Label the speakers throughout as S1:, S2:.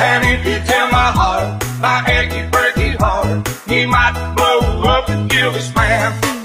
S1: And if you tell my heart, my achy breaky heart, he might blow up and kill this man.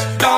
S2: Let's.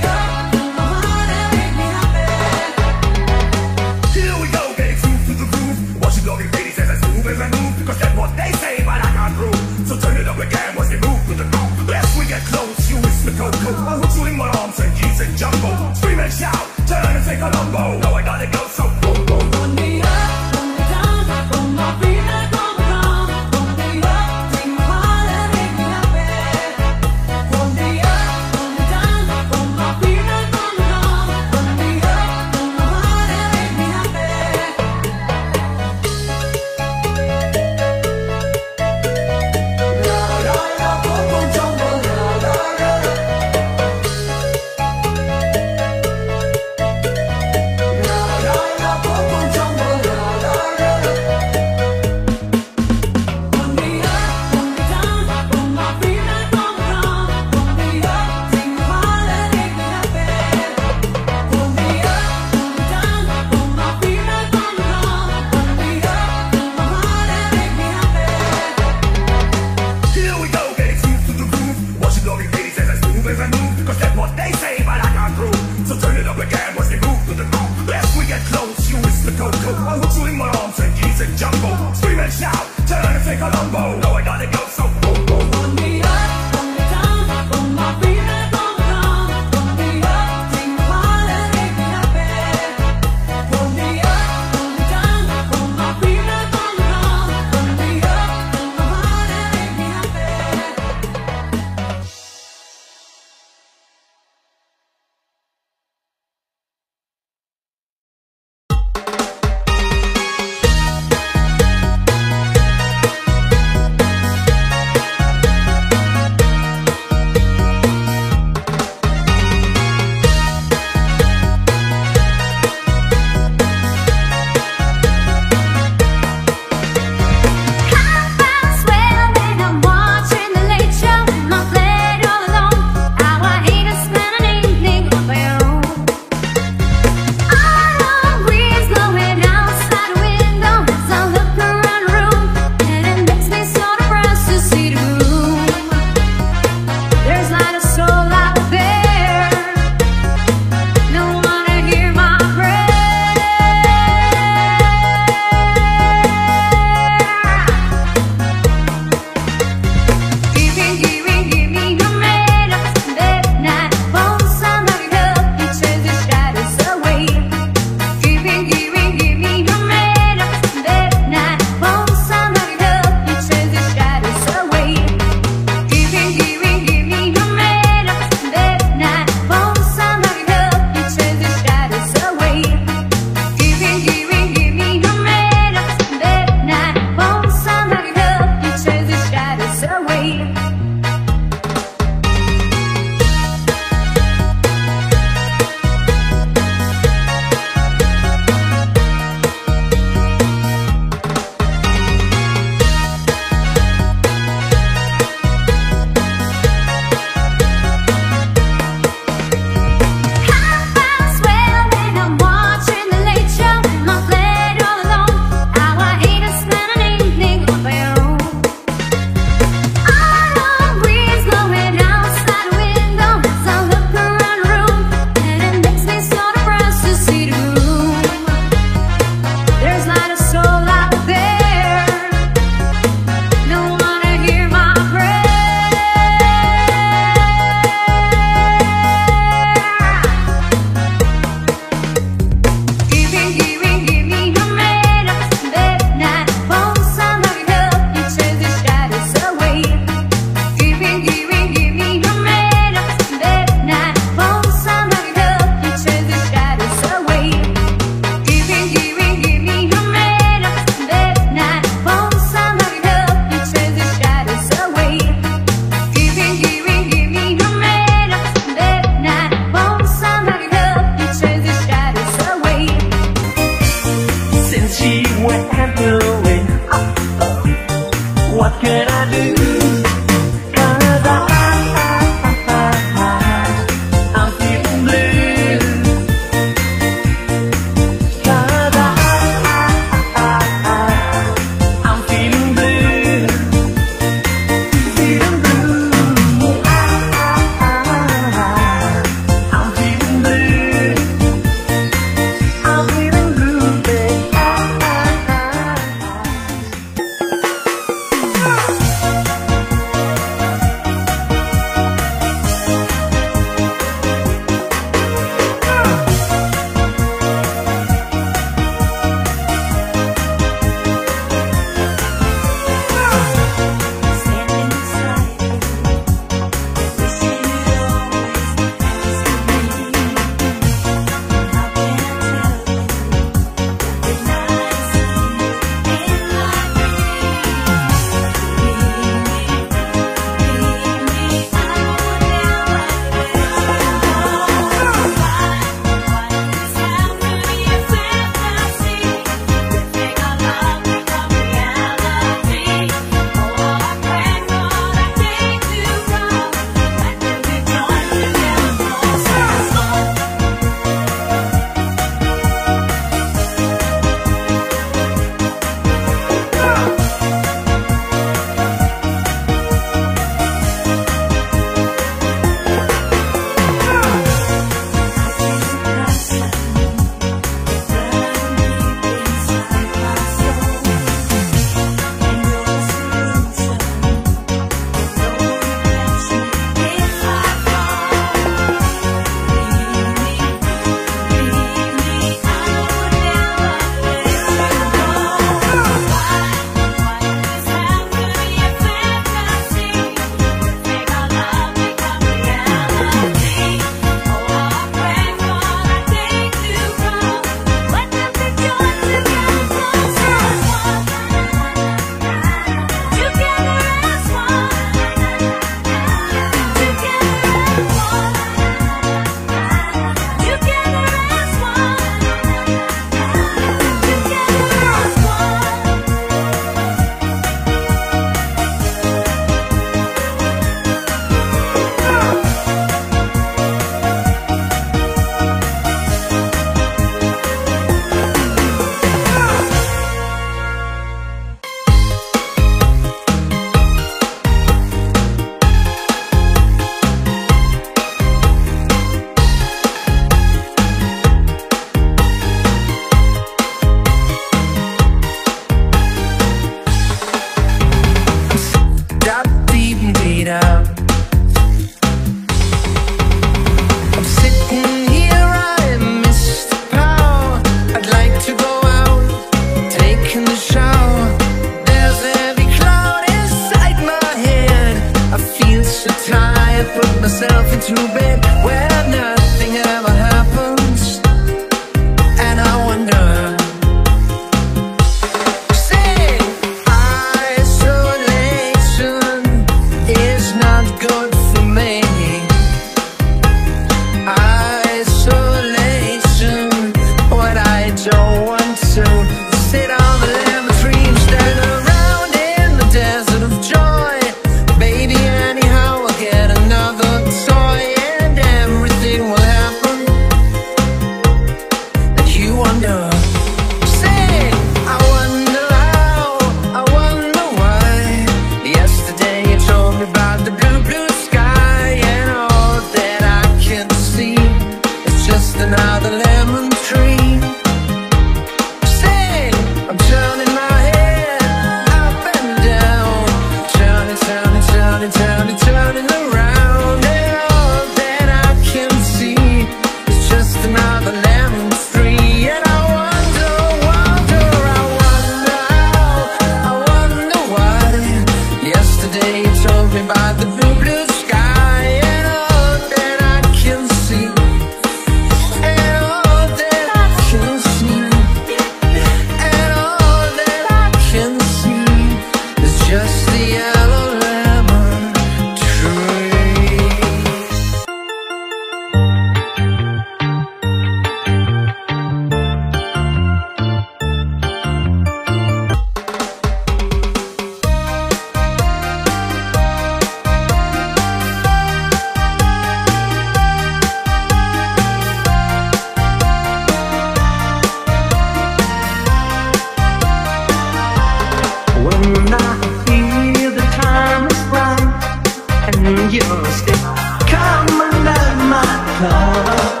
S2: no, no.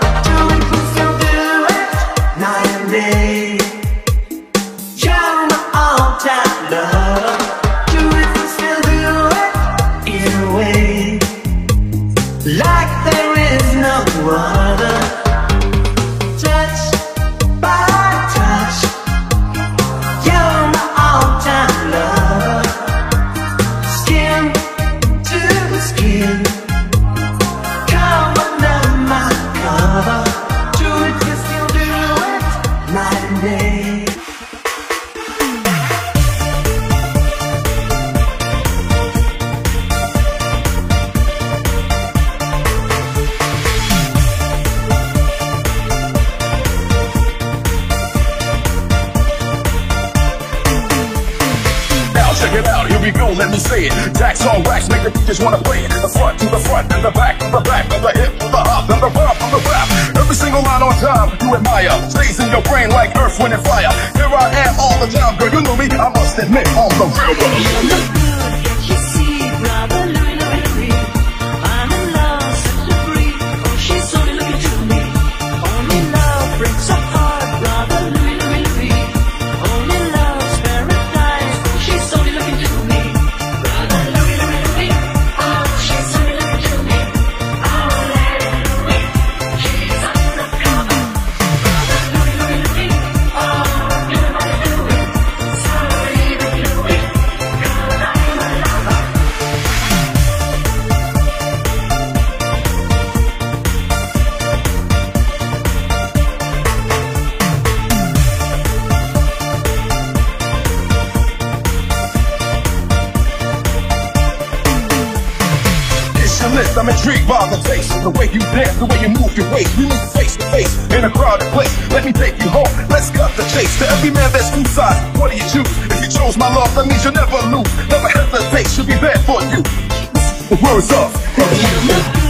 S2: Intrigued by the taste, the way you dance, the way you move your waist. We meet face to face in a crowded place. Let me take you home, let's cut the chase. To every man that's two sides, what do you choose? If you chose my love, that means you'll never lose. Never hesitate, should be bad for you. Words up.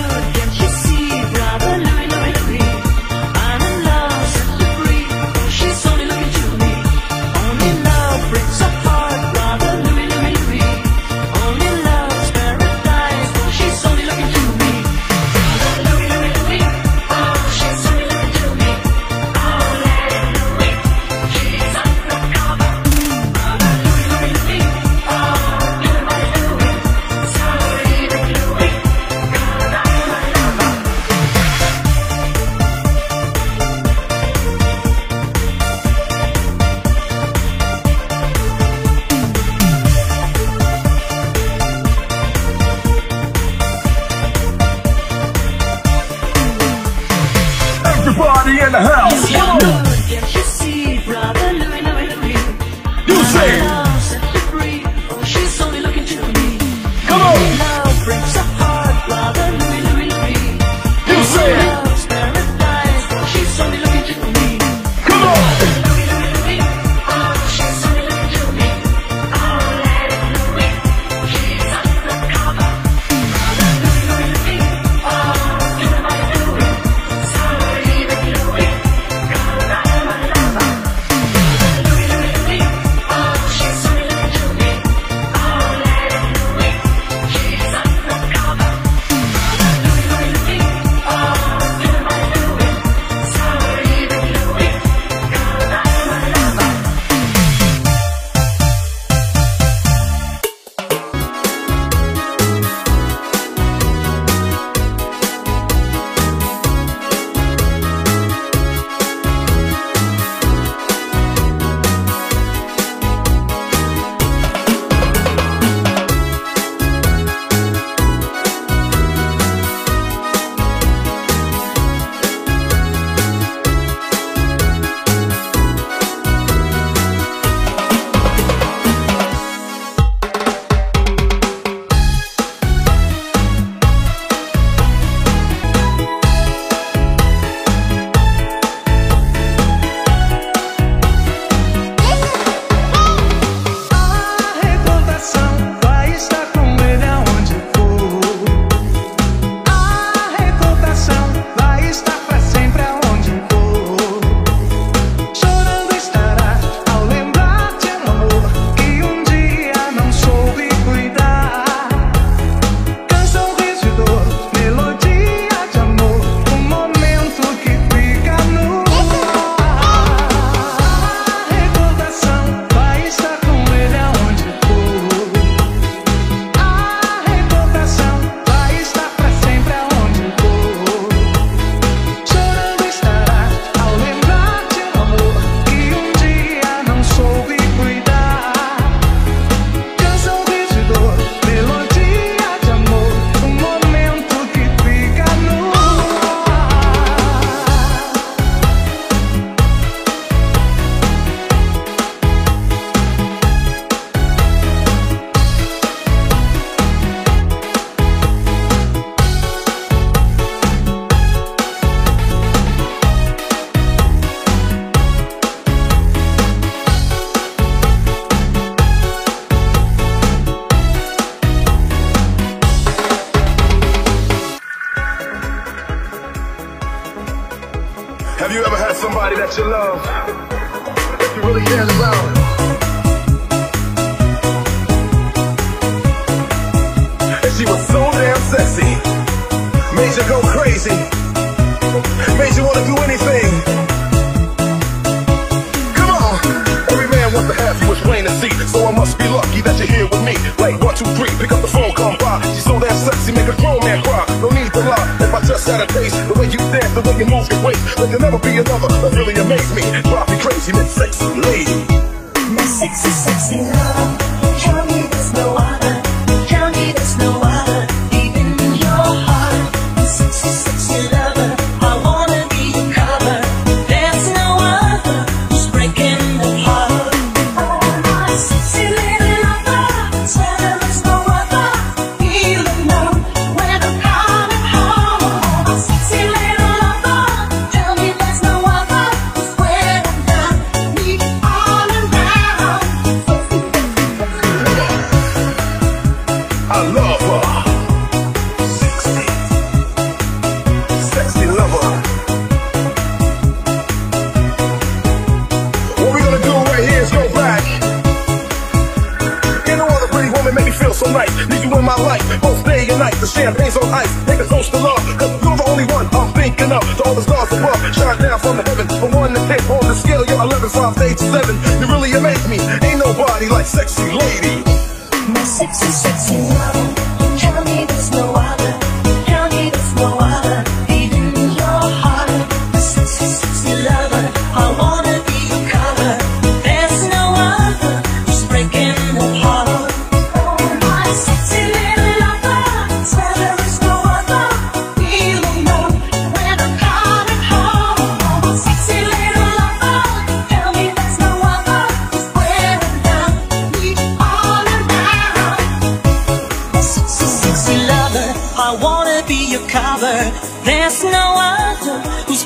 S2: sexy, sexy. sexy.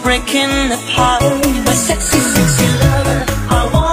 S3: breaking
S2: apart. You're
S3: my sexy, sexy lover. I
S4: want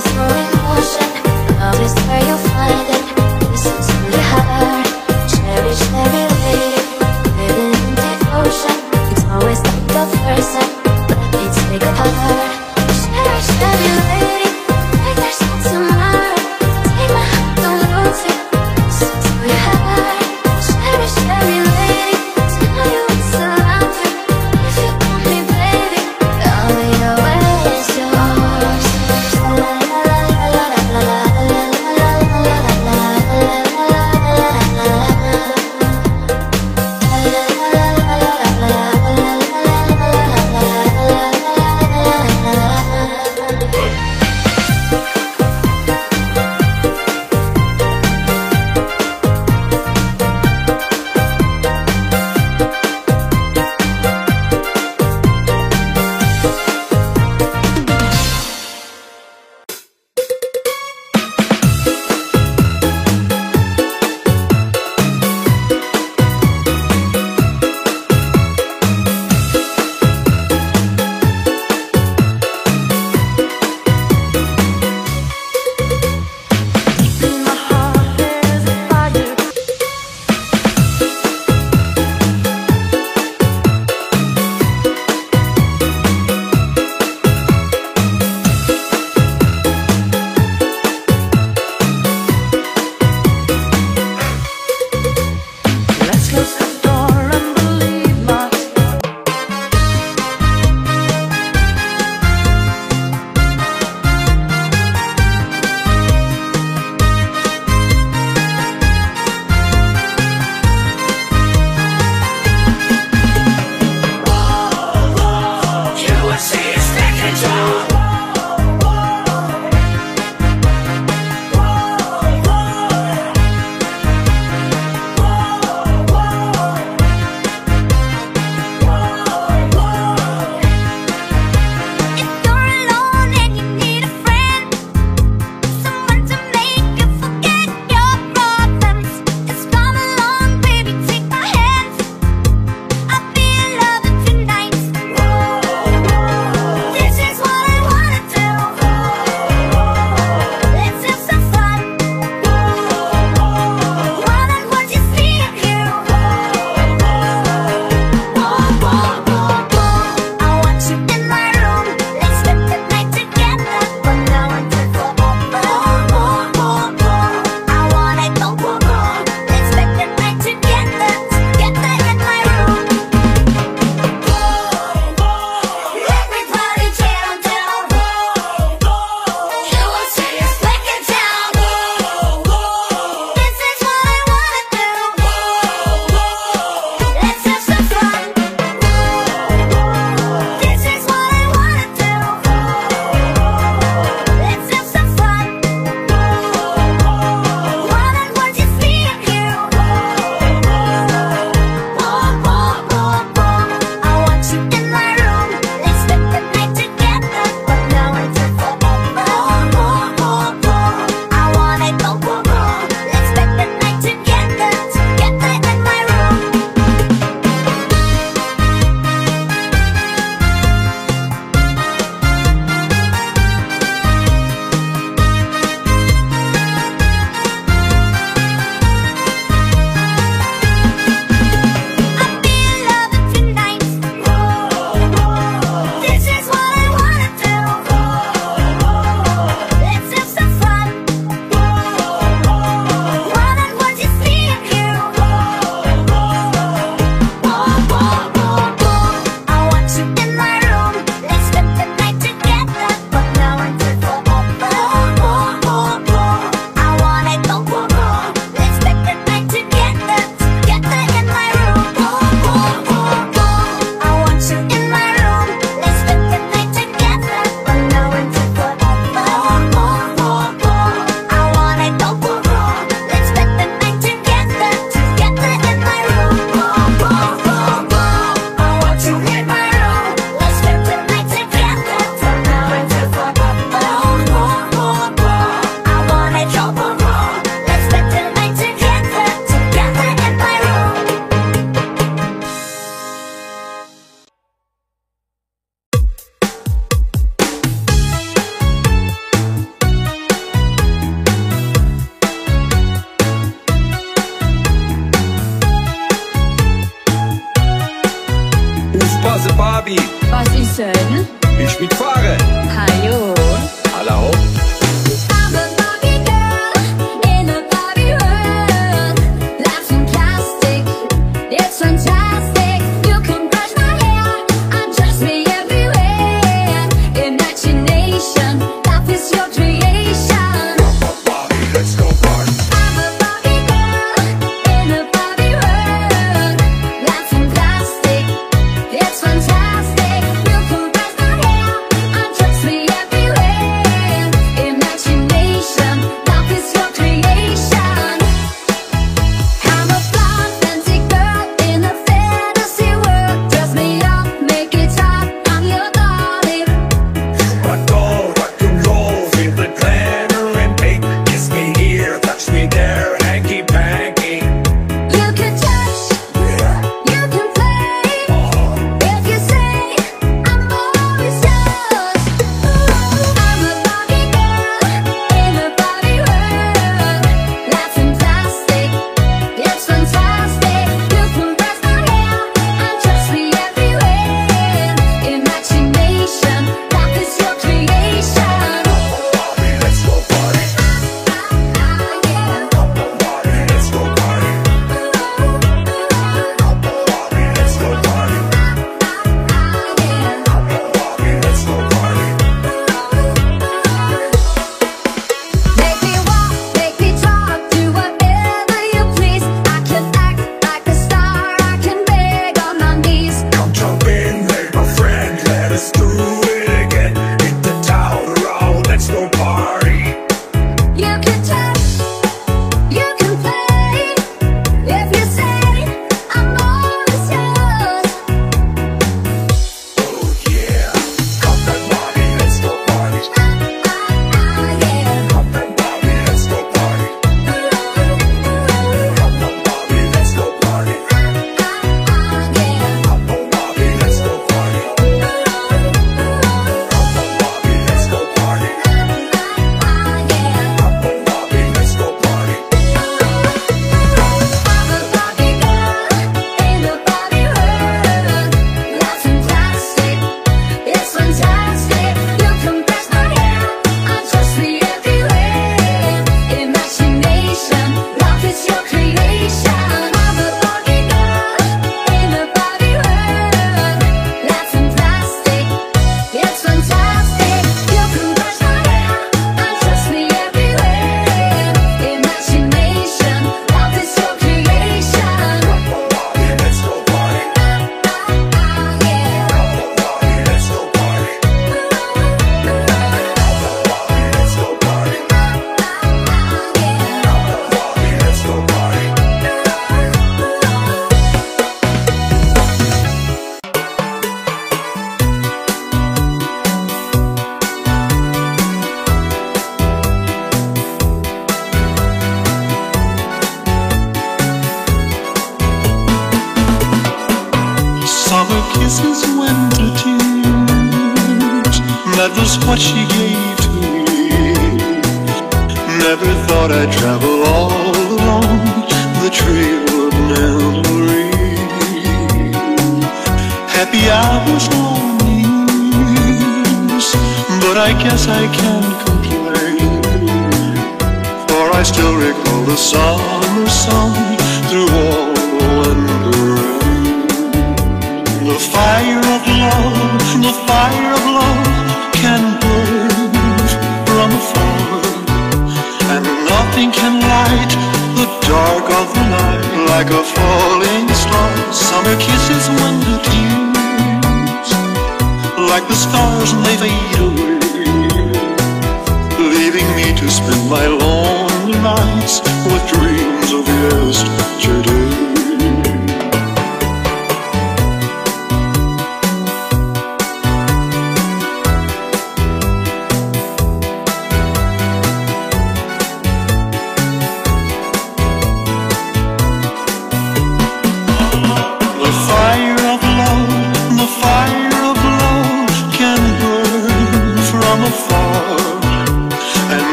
S4: Through emotion. Love is where you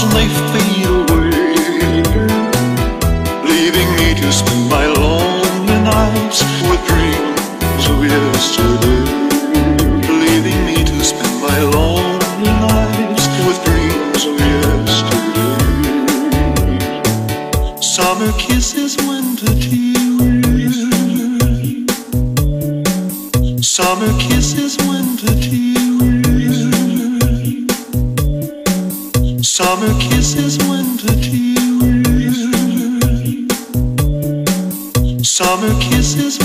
S4: the
S5: stars and Summer kisses,